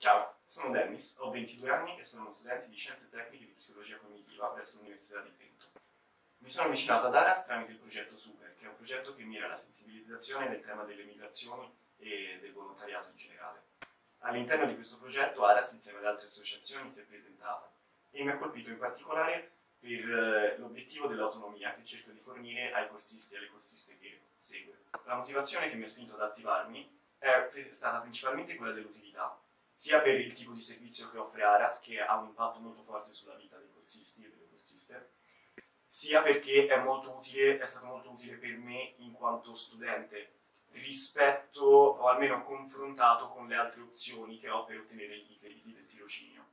Ciao, sono Dennis, ho 22 anni e sono uno studente di Scienze Tecniche di Psicologia Cognitiva presso l'Università di Trento. Mi sono avvicinato ad ARAS tramite il progetto Super, che è un progetto che mira alla sensibilizzazione del tema delle migrazioni e del volontariato in generale. All'interno di questo progetto ARAS, insieme ad altre associazioni, si è presentata e mi ha colpito in particolare per eh, l'obiettivo dell'autonomia che cerco di fornire ai corsisti e alle corsiste che segue. La motivazione che mi ha spinto ad attivarmi è stata principalmente quella dell'utilità, sia per il tipo di servizio che offre Aras, che ha un impatto molto forte sulla vita dei corsisti e delle corsiste, sia perché è, utile, è stato molto utile per me in quanto studente rispetto, o almeno confrontato con le altre opzioni che ho per ottenere i crediti del tirocinio.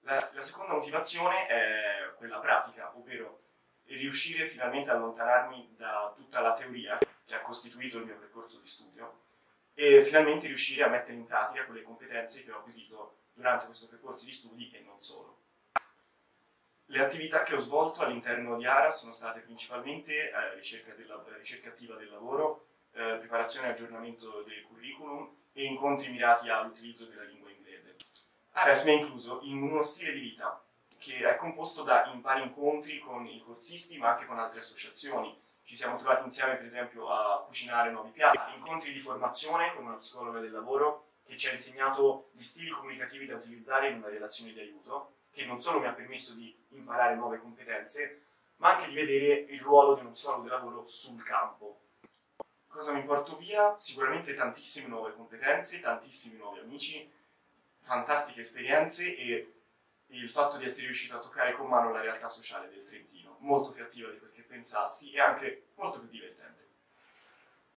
La, la seconda motivazione è quella pratica, ovvero riuscire finalmente a allontanarmi da tutta la teoria che ha costituito il mio percorso di studio e finalmente riuscire a mettere in pratica quelle competenze che ho acquisito durante questo percorso di studi e non solo. Le attività che ho svolto all'interno di ARA sono state principalmente eh, ricerca, della, ricerca, attiva del lavoro, eh, preparazione e aggiornamento del curriculum e incontri mirati all'utilizzo della lingua inglese. ARAS mi ha incluso in uno stile di vita che è composto da vari incontri con i corsisti ma anche con altre associazioni, ci siamo trovati insieme per esempio a cucinare nuovi piatti, incontri di formazione con una psicologa del lavoro che ci ha insegnato gli stili comunicativi da utilizzare in una relazione di aiuto, che non solo mi ha permesso di imparare nuove competenze, ma anche di vedere il ruolo di uno psicologo del lavoro sul campo. Cosa mi porto via? Sicuramente tantissime nuove competenze, tantissimi nuovi amici, fantastiche esperienze e il fatto di essere riuscito a toccare con mano la realtà sociale del Trentino, molto più attiva di quel che pensassi e anche molto più divertente.